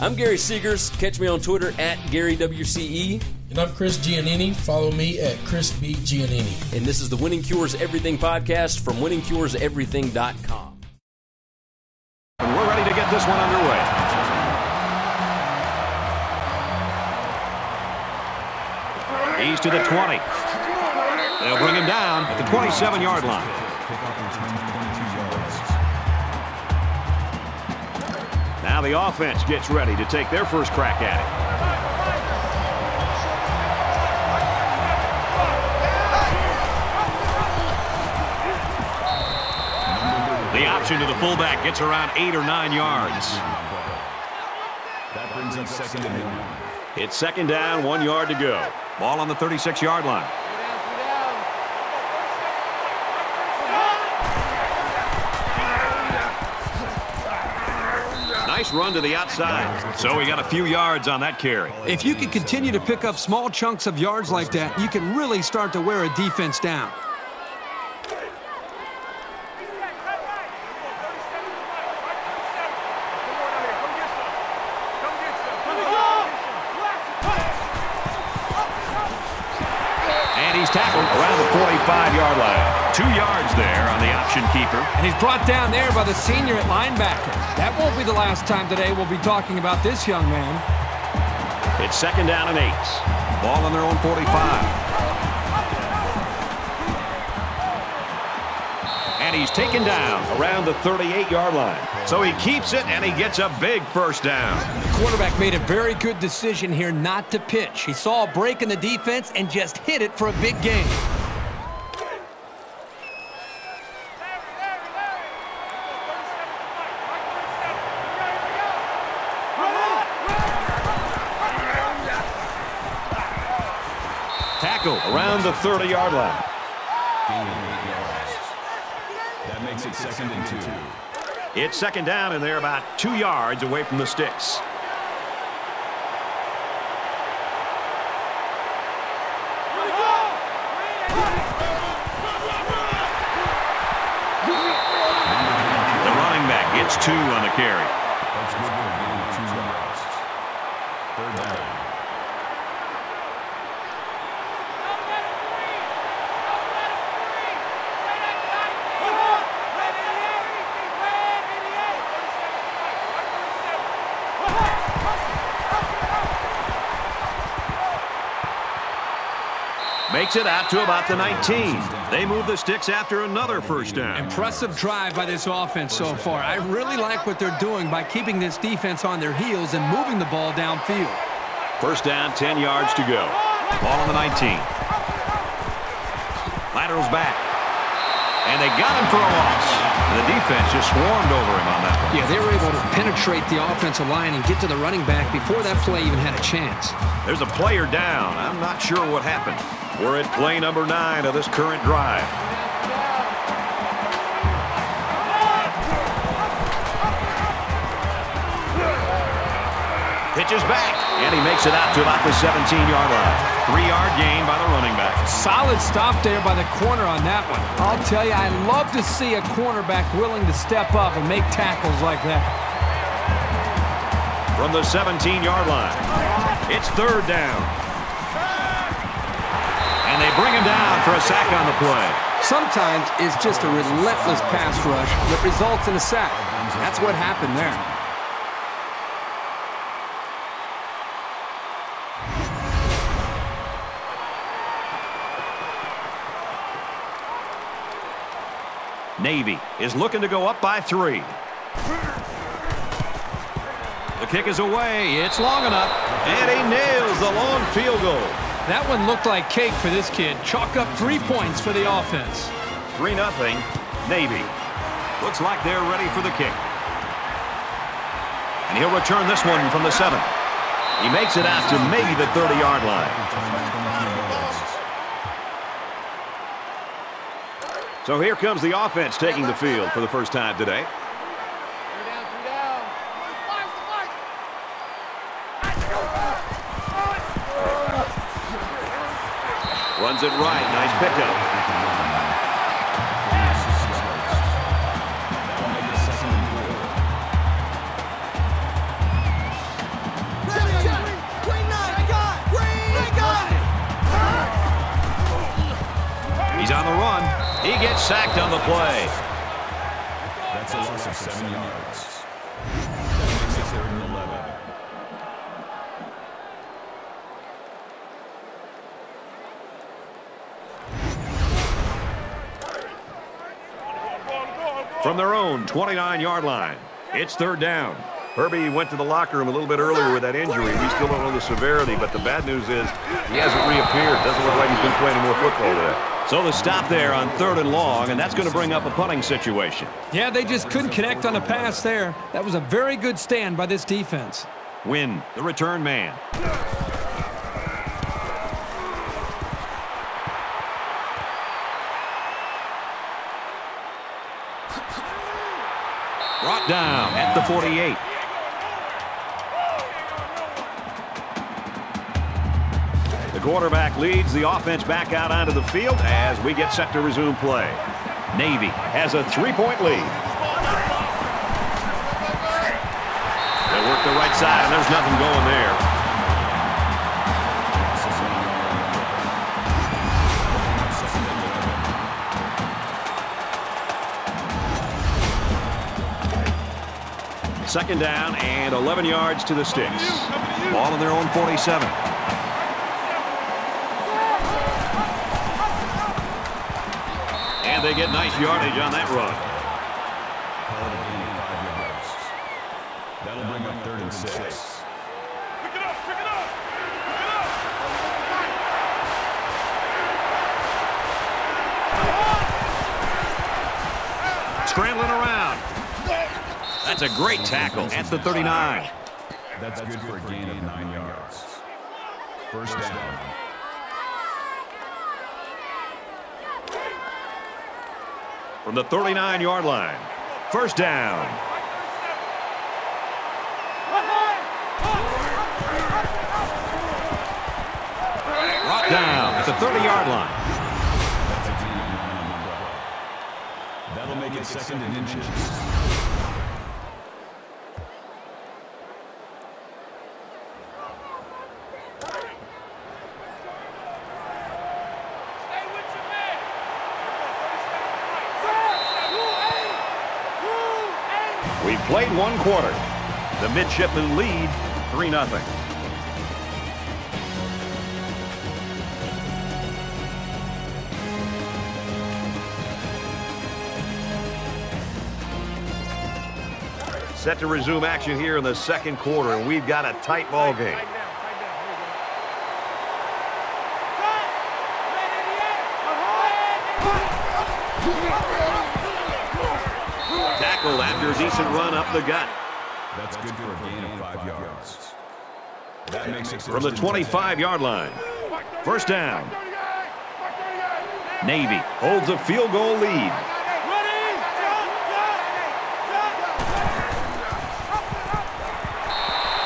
I'm Gary Segars. Catch me on Twitter at GaryWCE. And I'm Chris Giannini. Follow me at Chris B. Giannini. And this is the Winning Cures Everything podcast from winningcureseverything.com. And we're ready to get this one underway. He's to the 20. They'll bring him down at the 27-yard line. Now the offense gets ready to take their first crack at it. The option to the fullback gets around eight or nine yards. That brings up second and one. It's second down, one yard to go. Ball on the 36-yard line. Run to the outside. So we got a few yards on that carry. If you can continue to pick up small chunks of yards like that, you can really start to wear a defense down. And he's tackled around the 45-yard line. Two yards there on the option keeper. And he's brought down there by the senior at linebacker. That won't be the last time today we'll be talking about this young man. It's second down and eight. Ball on their own 45. And he's taken down around the 38-yard line. So he keeps it, and he gets a big first down. The quarterback made a very good decision here not to pitch. He saw a break in the defense and just hit it for a big gain. Tackle around the 30-yard line. That makes it second and two. It's second down, and they're about two yards away from the sticks. The running back gets two on the carry. That's Woodward getting two yards. Third down. Makes it out to about the 19. They move the sticks after another first down. Impressive drive by this offense so far. I really like what they're doing by keeping this defense on their heels and moving the ball downfield. First down, 10 yards to go. Ball on the 19. Laterals back. And they got him for a loss. And the defense just swarmed over him on that one. Yeah, they were able to penetrate the offensive line and get to the running back before that play even had a chance. There's a player down. I'm not sure what happened. We're at play number nine of this current drive. Pitches back, and he makes it out to about the 17-yard line. Three-yard gain by the running back. Solid stop there by the corner on that one. I'll tell you, I love to see a cornerback willing to step up and make tackles like that. From the 17-yard line, it's third down. They bring him down for a sack on the play. Sometimes it's just a relentless pass rush that results in a sack. That's what happened there. Navy is looking to go up by three. The kick is away. It's long enough. And he nails the long field goal. That one looked like cake for this kid. Chalk up three points for the offense. 3 nothing. Navy. Looks like they're ready for the kick. And he'll return this one from the seven. He makes it out to maybe the 30-yard line. So here comes the offense taking the field for the first time today. Sends it right. Nice pickup. He's on the run. He gets sacked on the play. That's a loss of seven yards. 29-yard line, it's third down. Herbie went to the locker room a little bit earlier with that injury. We still don't know the severity, but the bad news is he hasn't reappeared. Doesn't look like he's been playing more football today. So the stop there on third and long, and that's going to bring up a punting situation. Yeah, they just couldn't connect on a pass there. That was a very good stand by this defense. Win, the return man. Down at the 48. The quarterback leads the offense back out onto the field as we get set to resume play. Navy has a three-point lead. They work the right side, and there's nothing going there. Second down and 11 yards to the sticks. Ball in their own 47. And they get nice yardage on that run. Call it a gain of five yards. That'll bring up third and six. Scrambling around. That's a great tackle at the 39. That's good for a gain of nine yards. First down. From the 39-yard line. First down. Brought down at the 30-yard line. That's a gain of nine on the play. That'll make it second and inches. We've played one quarter. The midshipmen lead 3-0. Set to resume action here in the second quarter, and we've got a tight ball game. Tackled after a decent run up the gut. That's good for a gain of five yards. That makes it From the 25-yard line. First down. Navy holds a field goal lead.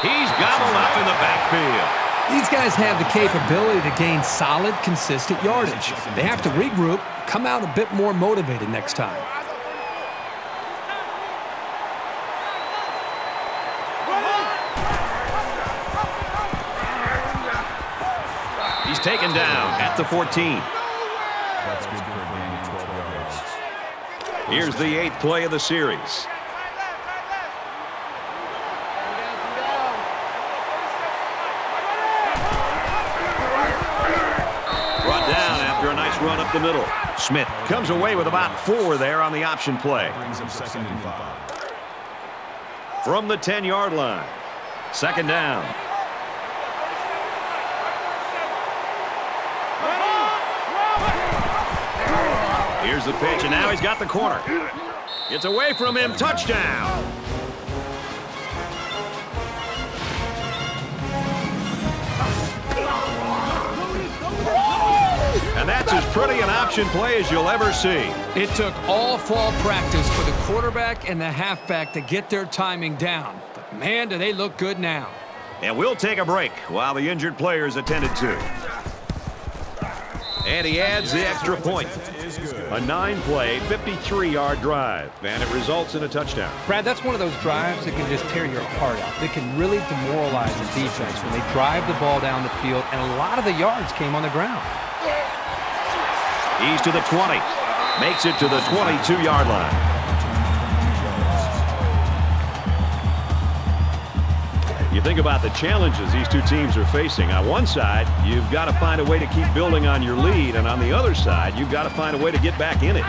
He's gobbled up in the backfield. These guys have the capability to gain solid, consistent yardage. They have to regroup, come out a bit more motivated next time. Taken down at the 14. That's good for a gain of 12. Here's the eighth play of the series. Brought down after a nice run up the middle. Smith comes away with about four there on the option play. Brings up second and five. From the 10-yard line. Second down. Here's the pitch, and now he's got the corner. It's away from him. Touchdown. And that's as pretty an option play as you'll ever see. It took all fall practice for the quarterback and the halfback to get their timing down. But man, do they look good now. And we'll take a break while the injured players attended to. And he adds the extra point. A nine-play, 53-yard drive, and it results in a touchdown. Brad, that's one of those drives that can just tear your heart out. That can really demoralize the defense when they drive the ball down the field, and a lot of the yards came on the ground. He's to the 20. Makes it to the 22-yard line. You think about the challenges these two teams are facing. On one side, you've got to find a way to keep building on your lead, and on the other side, you've got to find a way to get back in it.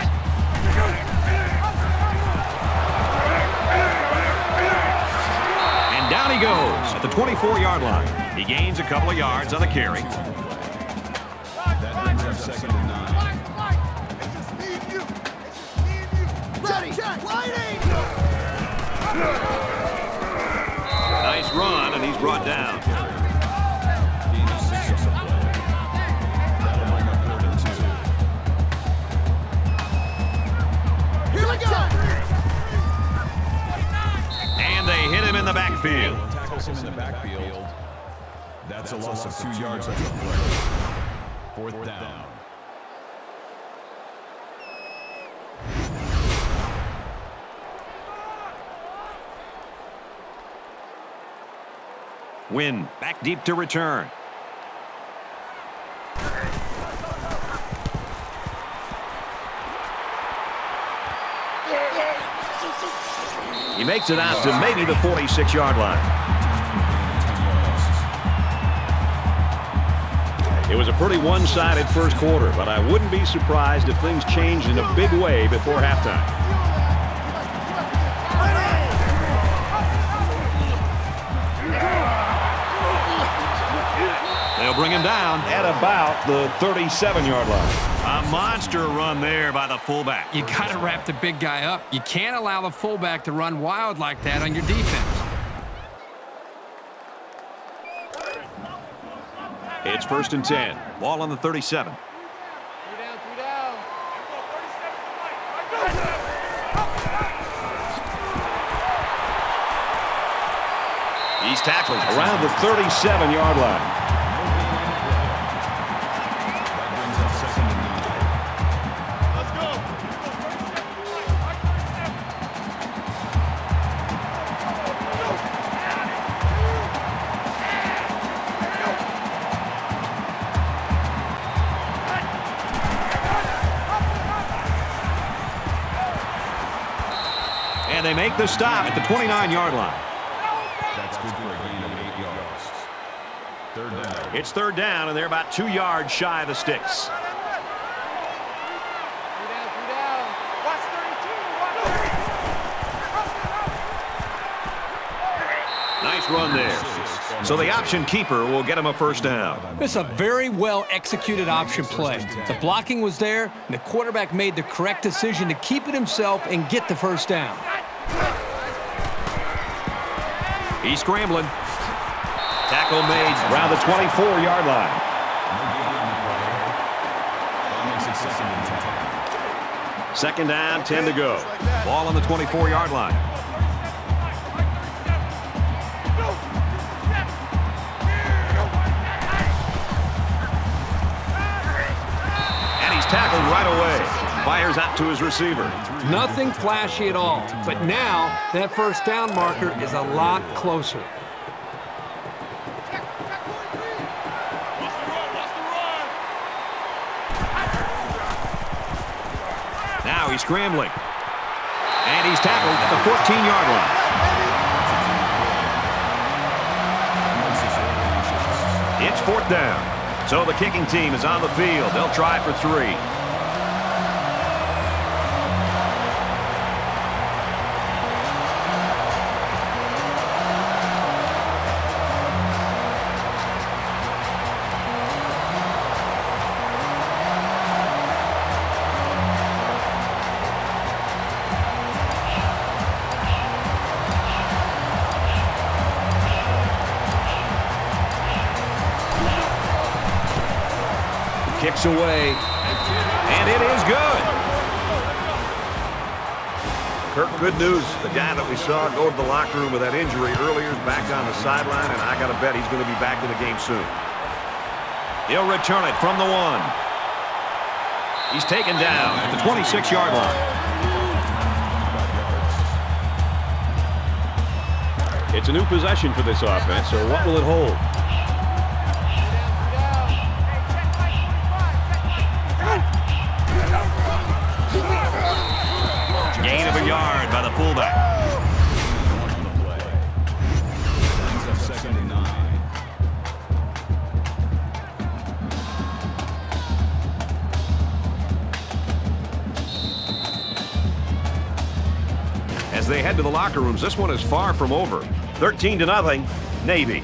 And down he goes at the 24-yard line. He gains a couple of yards on the carry. That brings Nice run, and he's brought down. Gain of six on the play. That'll bring up third and they hit him in the backfield. Tackles him in the backfield. That's a loss of two yards on the play. Fourth down. Win back deep to return. He makes it out to maybe the 46-yard line. It was a pretty one-sided first quarter, but I wouldn't be surprised if things changed in a big way before halftime. Bring him down at about the 37-yard line. A monster run there by the fullback. You got to wrap the big guy up. You can't allow the fullback to run wild like that on your defense. It's first and 10. Ball on the 37. He's tackled around the 37-yard line. And they make the stop at the 29-yard line. That's good for a gain of eight yards. Third down. It's third down, and they're about two yards shy of the sticks. Nice run there. So the option keeper will get him a first down. It's a very well executed option play. The blocking was there, and the quarterback made the correct decision to keep it himself and get the first down. He's scrambling. Tackle made around the 24-yard line. Second down, 10 to go. Ball on the 24-yard line. Fires out to his receiver. Nothing flashy at all, but now that first down marker is a lot closer. Now he's scrambling. And he's tackled at the 14-yard line. It's fourth down. So the kicking team is on the field. They'll try for three. Saw go to the locker room with that injury earlier is back on the sideline, and I got to bet he's going to be back in the game soon. He'll return it from the one. He's taken down at the 26-yard line. It's a new possession for this offense, so what will it hold? Gain of a yard by the fullback. As they head to the locker rooms, this one is far from over. 13 to nothing, Navy.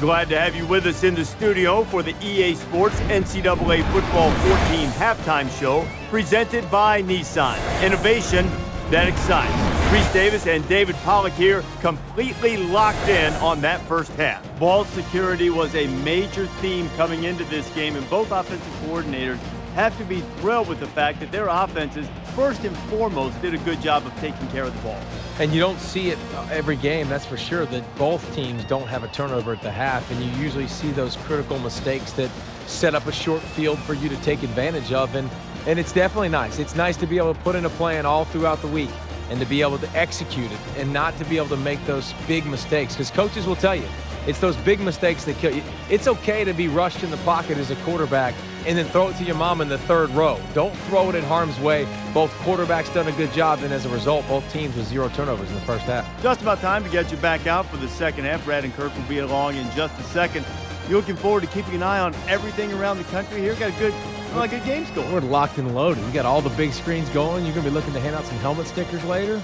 Glad to have you with us in the studio for the EA Sports NCAA Football 14 halftime show presented by Nissan. Innovation that excites. Rece Davis and David Pollack here completely locked in on that first half. Ball security was a major theme coming into this game, and both offensive coordinators have to be thrilled with the fact that their offenses, first and foremost, did a good job of taking care of the ball. And you don't see it every game, that's for sure, that both teams don't have a turnover at the half. And you usually see those critical mistakes that set up a short field for you to take advantage of. And, and it's definitely nice. It's nice to be able to put in a plan all throughout the week and to be able to execute it and not to be able to make those big mistakes. Because coaches will tell you, it's those big mistakes that kill you. It's okay to be rushed in the pocket as a quarterback and then throw it to your mom in the third row. Don't throw it in harm's way. Both quarterbacks done a good job, and as a result, both teams with zero turnovers in the first half. Just about time to get you back out for the second half. Brad and Kirk will be along in just a second. You're looking forward to keeping an eye on everything around the country here. Got a good, well, good games going. We're locked and loaded. We got all the big screens going. You're gonna be looking to hand out some helmet stickers later.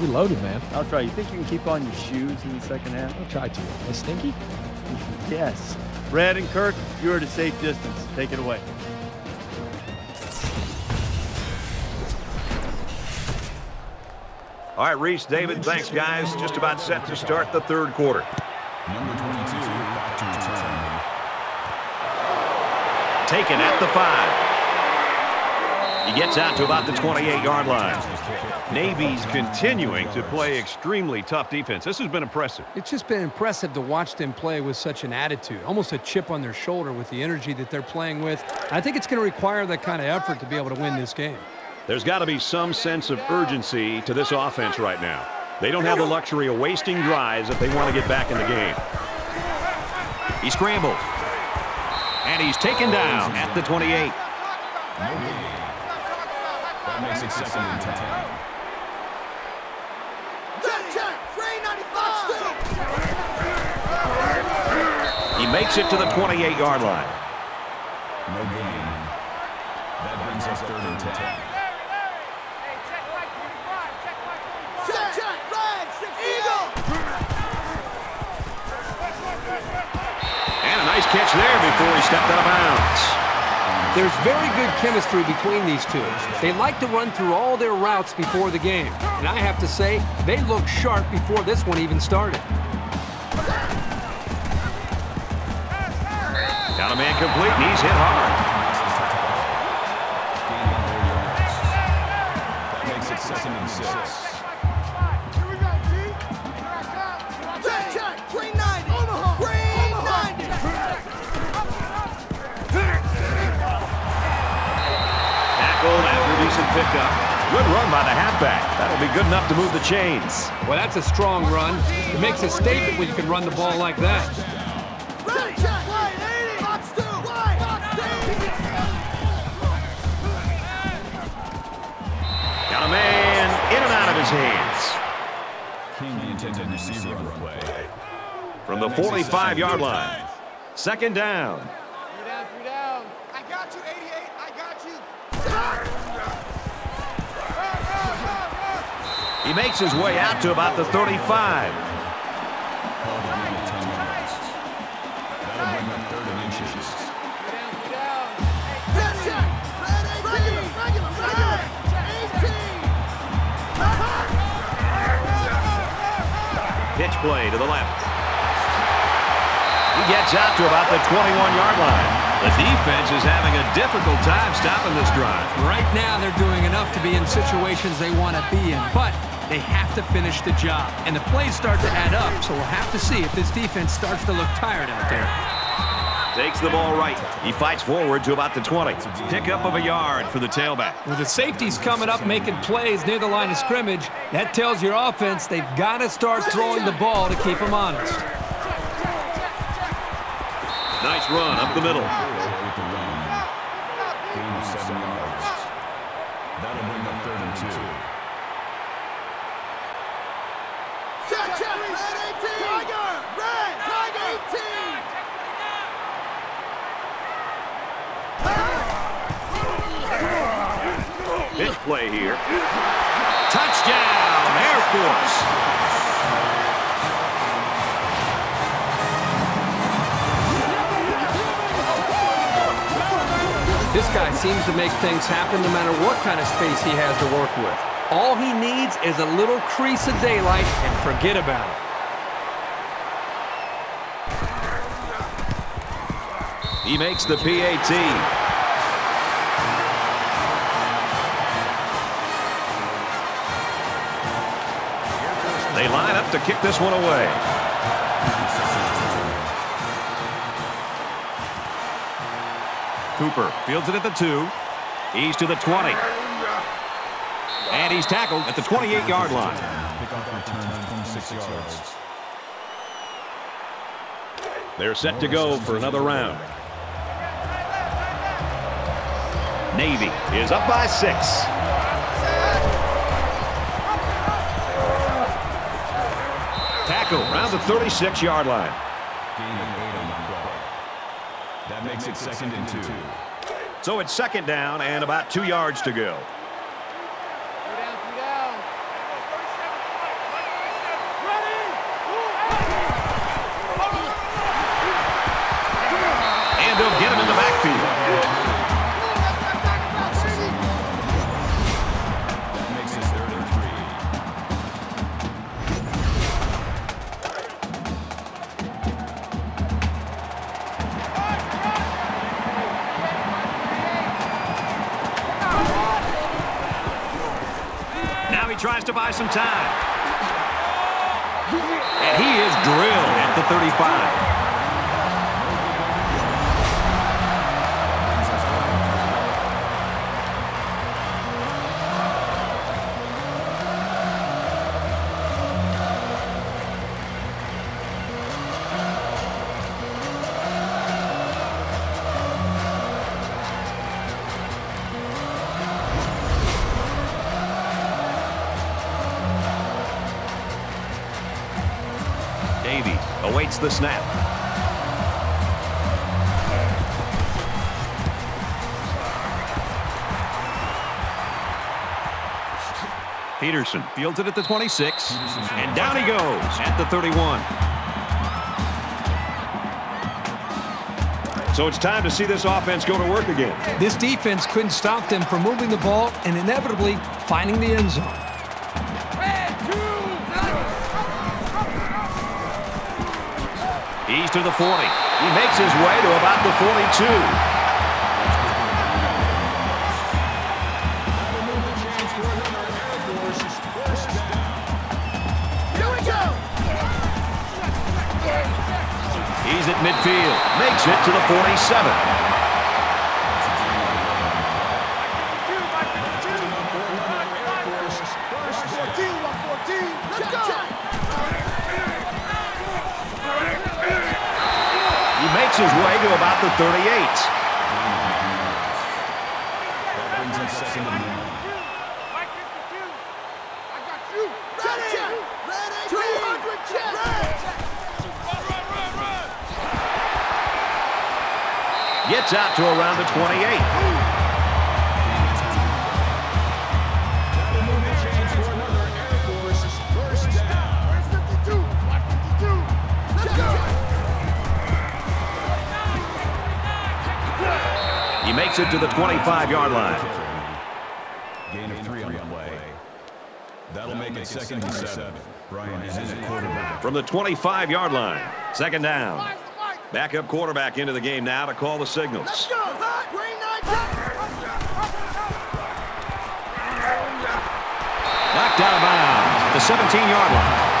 We loaded, man. I'll try. You think you can keep on your shoes in the second half? I'll try to. Is stinky? Yes. Brad and Kirk, you're at a safe distance. Take it away. All right, Rece, David, thanks, guys. Just about set to start the third quarter. Number 22 Taken at the five. He gets out to about the 28-yard line. Navy's continuing to play extremely tough defense. This has been impressive. It's just been impressive to watch them play with such an attitude, almost a chip on their shoulder with the energy that they're playing with. I think it's going to require that kind of effort to be able to win this game. There's got to be some sense of urgency to this offense right now. They don't have the luxury of wasting drives if they want to get back in the game. He scrambled. And he's taken down at the 28. That makes it second and 10. He makes it to the 28-yard line. No gain. That brings us third and 10. And a nice catch there before he stepped out of bounds. There's very good chemistry between these two. They like to run through all their routes before the game. And I have to say, they looked sharp before this one even started. Got a man complete, and he's hit hard. By the halfback. That'll be good enough to move the chains. Well, that's a strong run. It makes a statement when you can run the ball like that. Got a man in and out of his hands. King, intended receiver on play. From the 45-yard line. Second down. I got you, 88. I got you. He makes his way out to about the 35. Called a gain of 10 yards. That'll bring up third and inches. Pitch play to the left. He gets out to about the 21-yard line. The defense is having a difficult time stopping this drive. Right now, they're doing enough to be in situations they want to be in, but they have to finish the job. And the plays start to add up, so we'll have to see if this defense starts to look tired out there. Takes the ball right. He fights forward to about the 20. Pickup of a yard for the tailback. With the safeties coming up making plays near the line of scrimmage, that tells your offense they've got to start throwing the ball to keep them honest. Nice run up the middle. That'll bring up. Red 18. Tiger. Red. Tiger 18. Pitch play here. Touchdown, Air Force. Guy seems to make things happen no matter what kind of space he has to work with. All he needs is a little crease of daylight and forget about it. He makes the PAT. They line up to kick this one away. Cooper fields it at the two. He's to the 20. And he's tackled at the 28-yard line. Kickoff return 26 yards. They're set to go for another round. Navy is up by six. Tackle around the 36-yard line. That makes it second and two. So it's second down and about two yards to go. 35. The snap. Peterson fields it at the 26. And down he goes at the 31. So it's time to see this offense go to work again. This defense couldn't stop them from moving the ball and inevitably finding the end zone. To the 40. He makes his way to about the 42. Here we go. He's at midfield. Makes it to the 47. Let's go. He makes his way to about the 38. That brings him second and one. Check, check. Red 200 check. Gets out to around the 28. He makes it to the 25-yard line. Gain of three on the play. That'll make it second and seven. Brian is in quarterback. From the 25-yard line, second down. Backup quarterback into the game now to call the signals. the 17-yard line.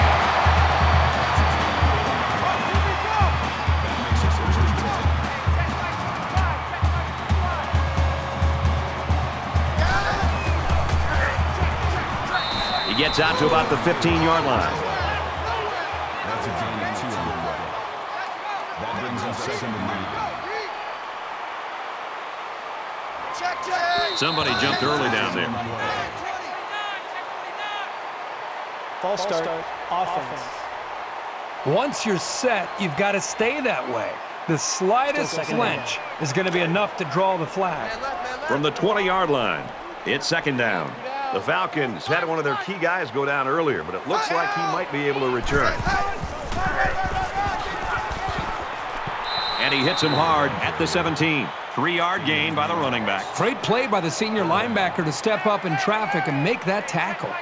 He gets out to about the 15-yard line. That's a gain of two on the way. That brings up second and nine. Somebody jumped early down there. False start, offense. Once you're set, you've got to stay that way. The slightest flinch is going to be enough to draw the flag. From the 20-yard line, it's second down. The Falcons had one of their key guys go down earlier, but it looks like he might be able to return. And he hits him hard at the 17. Three-yard gain by the running back. Great play by the senior linebacker to step up in traffic and make that tackle.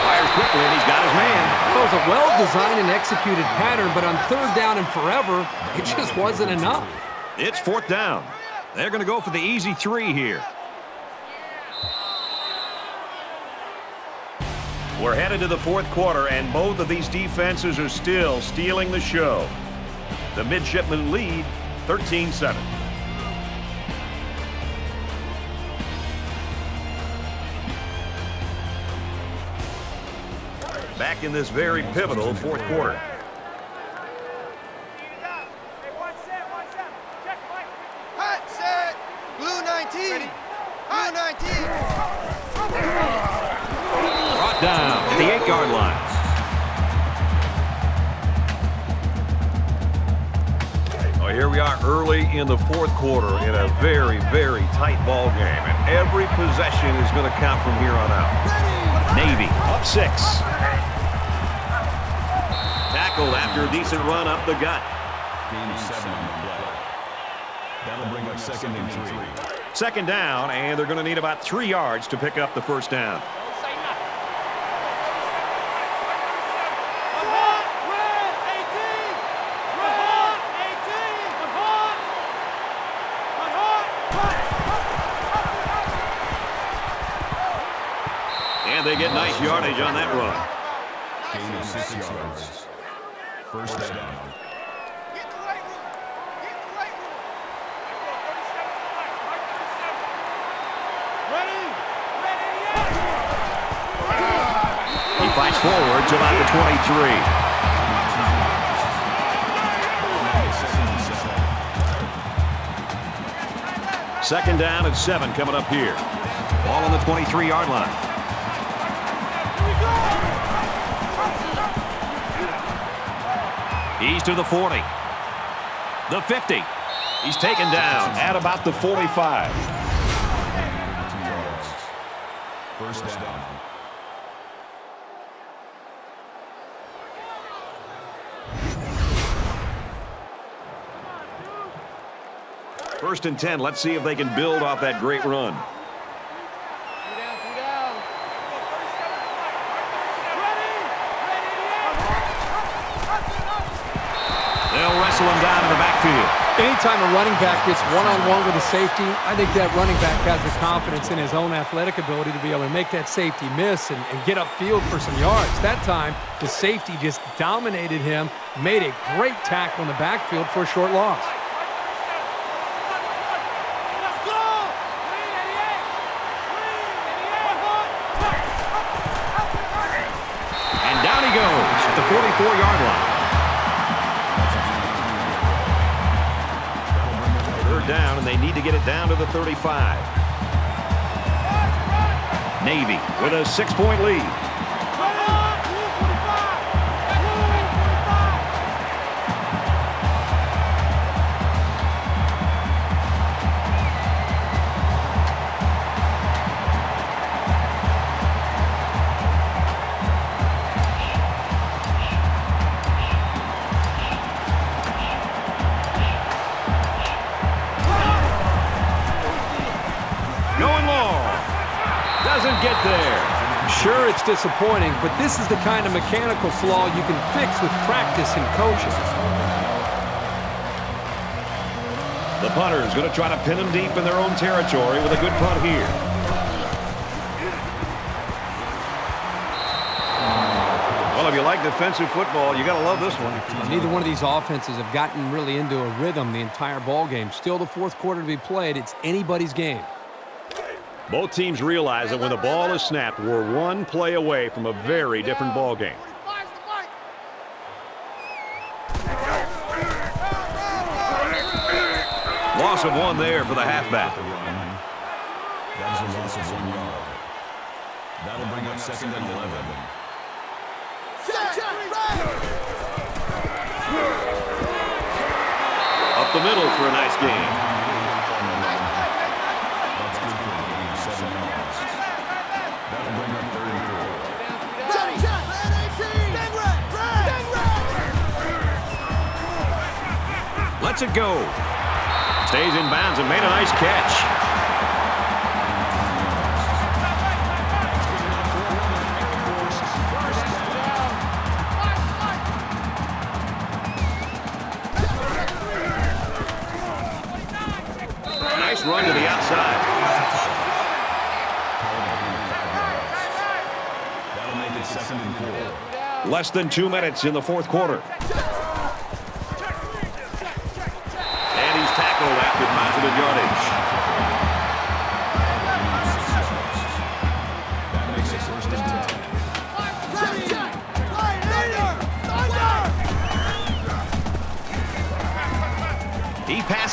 Fires quickly, and he's got his man. It was a well-designed and executed pattern, but on third down and forever, it just wasn't enough. It's fourth down. They're going to go for the easy three here. We're headed to the fourth quarter, and both of these defenses are still stealing the show. The midshipmen lead 13-7. Back in this very pivotal fourth quarter. Hot set. Blue 19. Blue 19. Brought down at the eight-yard line. Here we are early in the fourth quarter in a very, very tight ball game. And every possession is going to count from here on out. Navy up six. Tackled after a decent run up the gut. Gain seven on the play. That'll bring up second and three. Second down, and they're going to need about three yards to pick up the first down. And they get nice yardage on that run. Gain of six yards. First down. He fights forward to about the 23. Second down and seven coming up here. Ball on the 23-yard line. He's to the 40. The 50. He's taken down at about the 45. First down. First and 10. Let's see if they can build off that great run. They'll him down in the backfield. Anytime a running back gets one-on-one with a safety, I think that running back has the confidence in his own athletic ability to be able to make that safety miss and, and get upfield for some yards. That time, the safety just dominated him, made a great tackle in the backfield for a short loss. And down he goes at the 44-yard line. They need to get it down to the 35. Navy with a six-point lead. Sure, it's disappointing, but this is the kind of mechanical flaw you can fix with practice and coaching. The punter is going to try to pin them deep in their own territory with a good punt here. Well, if you like defensive football, you got to love this one. Neither one of these offenses have gotten really into a rhythm the entire ball game. Still the fourth quarter to be played. It's anybody's game. Both teams realize that when the ball is snapped, we're one play away from a very different ball game. Loss of one there for the halfback. That was a loss of one yard. That'll bring up second and 11. Up the middle for a nice game. Lets it go. Stays in bounds and made a nice catch. Nice run to the outside. That'll make it second and four. Less than two minutes in the fourth quarter.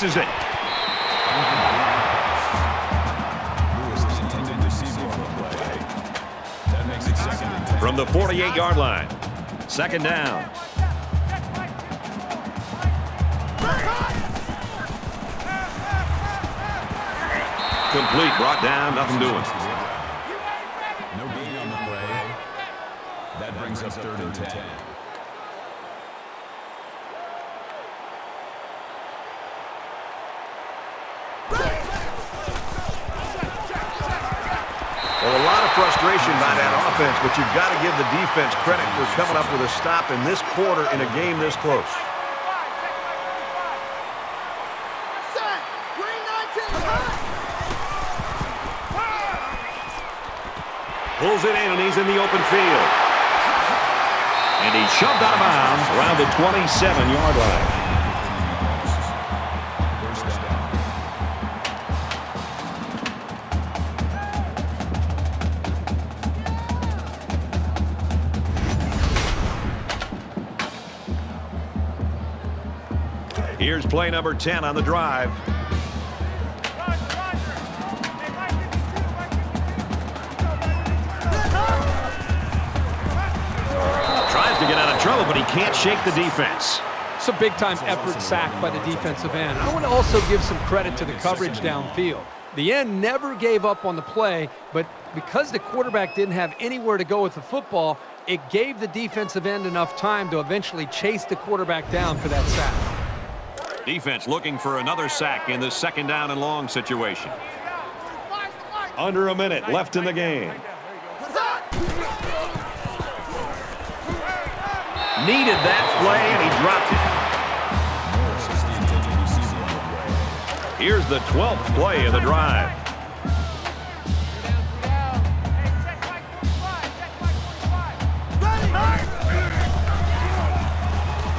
And 10. From the 48-yard line. Second down. Complete. Brought down. Nothing doing. No gain on the play. That brings us third and 10. Well, a lot of frustration by that offense, but you've got to give the defense credit for coming up with a stop in this quarter in a game this close. Pulls it in, and he's in the open field. And he's shoved out of bounds around the 27-yard line. Play number 10 on the drive. Tries to get out of trouble, but he can't shake the defense. It's a big-time effort sack by the defensive end. I want to also give some credit to the coverage downfield. The end never gave up on the play, but because the quarterback didn't have anywhere to go with the football, it gave the defensive end enough time to eventually chase the quarterback down for that sack. Defense looking for another sack in this second down and long situation. Under a minute left in the game. Needed that play, and he dropped it. Morris is the intended receiver on the play. Here's the 12th play of the drive.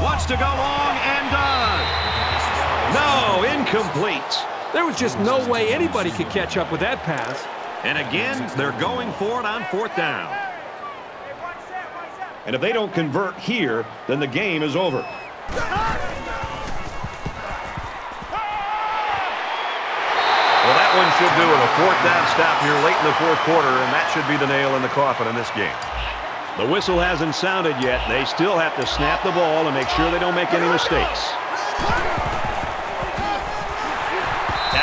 Wants to go long and done. No, incomplete. There was just no way anybody could catch up with that pass. And again, they're going for it on fourth down. And if they don't convert here, then the game is over. Well, that one should do it. A fourth down stop here late in the fourth quarter, and that should be the nail in the coffin in this game. The whistle hasn't sounded yet. They still have to snap the ball and make sure they don't make any mistakes.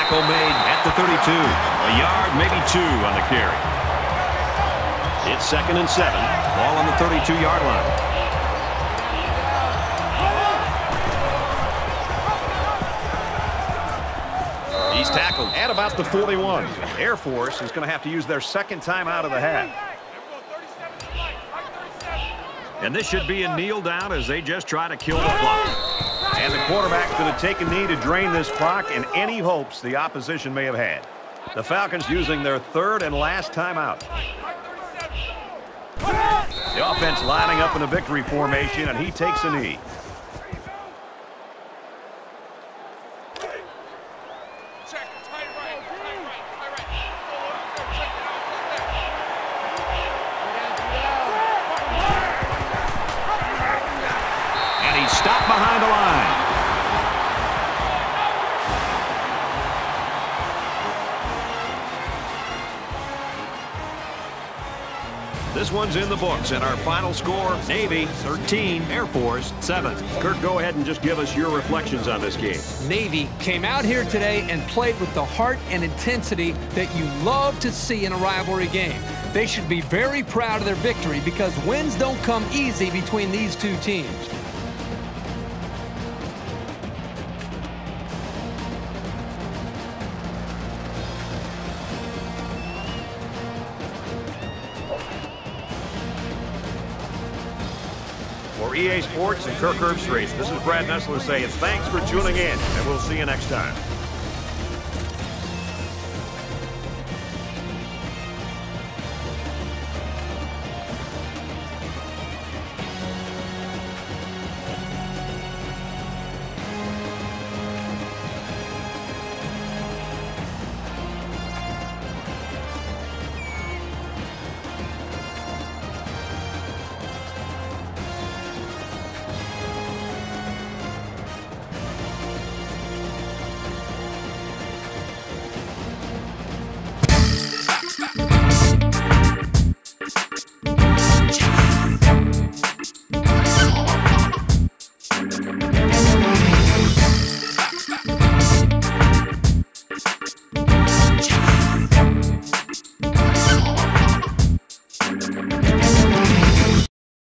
Tackle made at the 32. A yard, maybe two on the carry. It's second and seven. Ball on the 32-yard line. He's tackled at about the 41. Air Force is going to have to use their second time out of the half. And this should be a kneel down as they just try to kill the clock. And the quarterback's going to take a knee to drain this clock and any hopes the opposition may have had. The Falcons using their third and last timeout. The offense lining up in a victory formation, and he takes a knee. One's in the books, and our final score, Navy 13, Air Force 7. Kirk, go ahead and just give us your reflections on this game. Navy came out here today and played with the heart and intensity that you love to see in a rivalry game. They should be very proud of their victory because wins don't come easy between these two teams. EA Sports and Kirk Herbstreit, this is Brad Nessler saying thanks for tuning in, and we'll see you next time.